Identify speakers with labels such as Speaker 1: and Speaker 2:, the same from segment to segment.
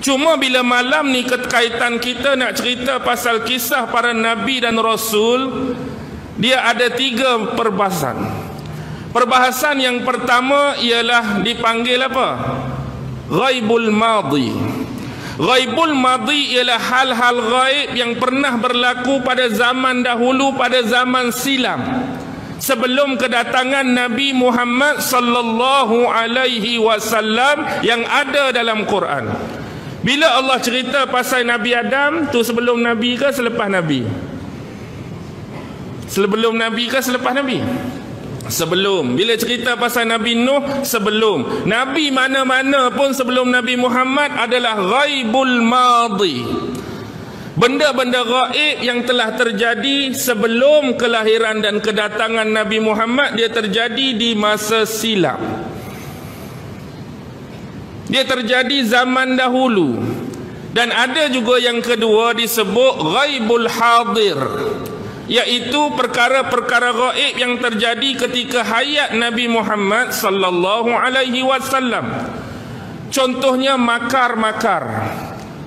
Speaker 1: Cuma bila malam ni kaitan kita nak cerita pasal kisah para nabi dan rasul, dia ada tiga perbahasan. Perbahasan yang pertama ialah dipanggil apa? Ghaibul madhi. Ghaibul madhi ialah hal-hal ghaib yang pernah berlaku pada zaman dahulu pada zaman silam sebelum kedatangan Nabi Muhammad sallallahu alaihi wasallam yang ada dalam Quran. Bila Allah cerita pasal Nabi Adam tu sebelum Nabi ke selepas Nabi? Sebelum Nabi ke selepas Nabi? Sebelum. Bila cerita pasal Nabi Nuh sebelum. Nabi mana-mana pun sebelum Nabi Muhammad adalah ghaibul madhi. Benda-benda gaib yang telah terjadi sebelum kelahiran dan kedatangan Nabi Muhammad dia terjadi di masa silam. Dia terjadi zaman dahulu. Dan ada juga yang kedua disebut ghaibul hadir. Iaitu perkara-perkara gaib yang terjadi ketika hayat Nabi Muhammad sallallahu alaihi wasallam. Contohnya makar-makar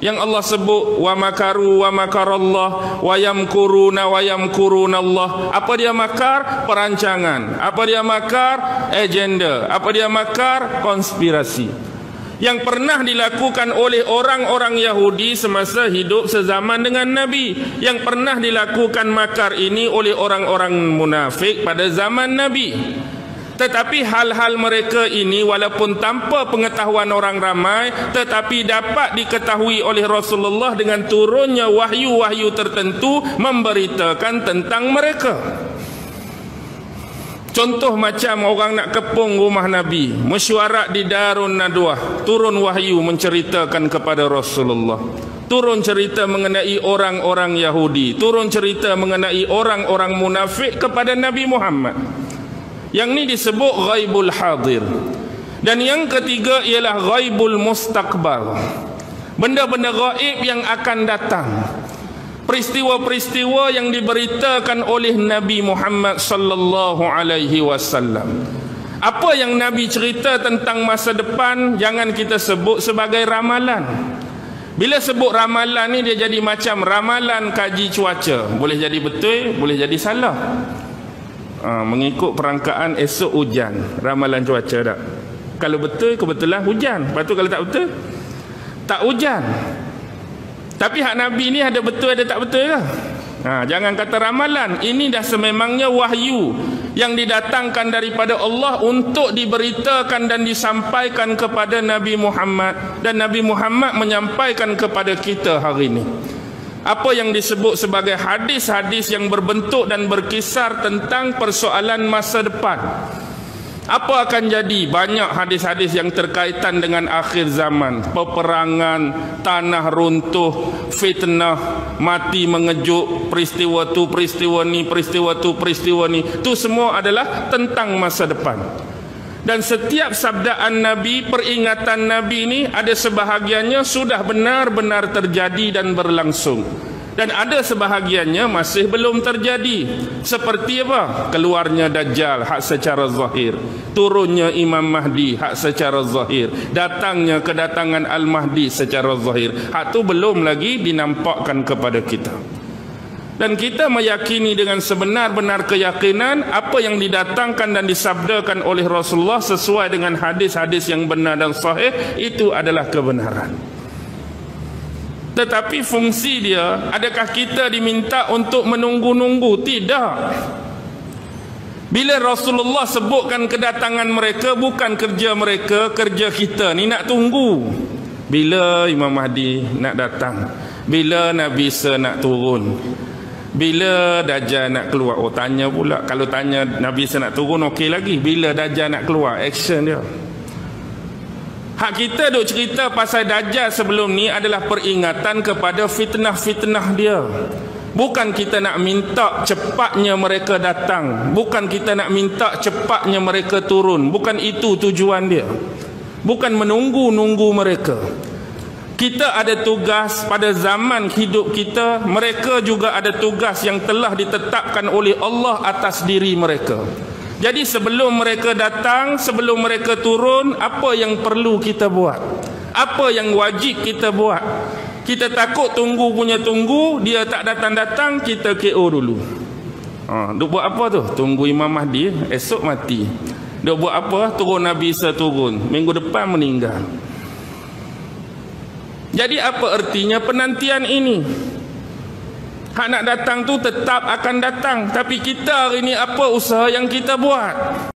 Speaker 1: yang Allah sebut wa makaru wa makarallah wa yamkuruna wa yamkuruna Allah apa dia makar perancangan apa dia makar agenda apa dia makar konspirasi yang pernah dilakukan oleh orang-orang Yahudi semasa hidup sezaman dengan Nabi yang pernah dilakukan makar ini oleh orang-orang munafik pada zaman Nabi tetapi hal-hal mereka ini walaupun tanpa pengetahuan orang ramai tetapi dapat diketahui oleh Rasulullah dengan turunnya wahyu-wahyu tertentu memberitakan tentang mereka. Contoh macam orang nak kepung rumah Nabi, mesyuarat di Darun Nadwah, turun wahyu menceritakan kepada Rasulullah. Turun cerita mengenai orang-orang Yahudi, turun cerita mengenai orang-orang munafik kepada Nabi Muhammad. Yang ni disebut ghaibul hadir. Dan yang ketiga ialah ghaibul mustaqbal. Benda-benda gaib yang akan datang. Peristiwa-peristiwa yang diberitakan oleh Nabi Muhammad sallallahu alaihi wasallam. Apa yang Nabi cerita tentang masa depan jangan kita sebut sebagai ramalan. Bila sebut ramalan ni dia jadi macam ramalan kaji cuaca. Boleh jadi betul, boleh jadi salah ha, mengikut perangkaan esok hujan ramalan cuaca tak kalau betul kebetulan hujan lepas tu kalau tak betul tak hujan tapi hak Nabi ni ada betul ada tak betul ke ha, jangan kata ramalan. Ini dah sememangnya wahyu yang didatangkan daripada Allah untuk diberitakan dan disampaikan kepada Nabi Muhammad. Dan Nabi Muhammad menyampaikan kepada kita hari ini apa yang disebut sebagai hadis-hadis yang berbentuk dan berkisar tentang persoalan masa depan. Apa akan jadi? Banyak hadis-hadis yang terkaitan dengan akhir zaman, peperangan, tanah runtuh, fitnah, mati mengejut, peristiwa tu, peristiwa ni, peristiwa tu, peristiwa ni. Itu semua adalah tentang masa depan. Dan setiap sabdaan Nabi, peringatan Nabi ini ada sebahagiannya sudah benar-benar terjadi dan berlangsung. Dan ada sebahagiannya masih belum terjadi. Seperti apa? Keluarnya Dajjal, hak secara zahir. Turunnya Imam Mahdi, hak secara zahir. Datangnya kedatangan Al-Mahdi secara zahir. Hak itu belum lagi dinampakkan kepada kita dan kita meyakini dengan sebenar-benar keyakinan apa yang didatangkan dan disabdakan oleh Rasulullah sesuai dengan hadis-hadis yang benar dan sahih itu adalah kebenaran tetapi fungsi dia adakah kita diminta untuk menunggu-nunggu? Tidak. Bila Rasulullah sebutkan kedatangan mereka bukan kerja mereka kerja kita ni nak tunggu. Bila Imam Mahdi nak datang? Bila Nabi Isa nak turun? Bila Dajjal nak keluar? Oh tanya pula. Kalau tanya Nabi saya nak turun okey lagi. Bila Dajjal nak keluar? Action dia Hak kita duk cerita pasal Dajjal sebelum ni Adalah peringatan kepada fitnah-fitnah dia. Bukan kita nak minta cepatnya mereka datang. Bukan kita nak minta cepatnya mereka turun. Bukan itu tujuan dia. Bukan menunggu-nunggu mereka. Kita ada tugas pada zaman hidup kita. Mereka juga ada tugas yang telah ditetapkan oleh Allah atas diri mereka jadi sebelum mereka datang sebelum mereka turun apa yang perlu kita buat Apa yang wajib kita buat? Kita takut tunggu punya tunggu, dia tak datang-datang, kita KO dulu. Ha, duk buat apa tu? Tunggu Imam Mahdi, esok mati. Duk buat apa? Turun Nabi Isa turun. Minggu depan meninggal. Jadi apa artinya penantian ini? Hak nak datang tu tetap akan datang. Tapi kita hari ini apa usaha yang kita buat?